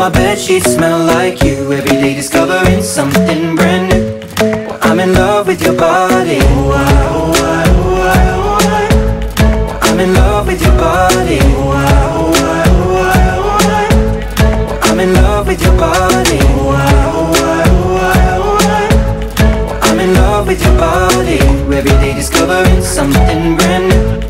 my bed sheets smell like you. Every day discovering something brand new. I'm in love with your body. Oh, I, oh, I, oh, I, oh, I. I'm in love with your body. Oh, I, oh, I, oh, I, oh, I. I'm in love with your body. Oh, I, oh, I, oh, I, oh, I. I'm in love with your body. Every day discovering something brand new.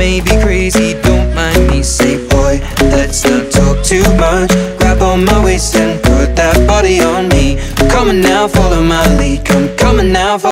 May be crazy, don't mind me. Say, boy, let's not talk too much. Grab on my waist and put that body on me. Come on now, follow my lead. Come, on now. Follow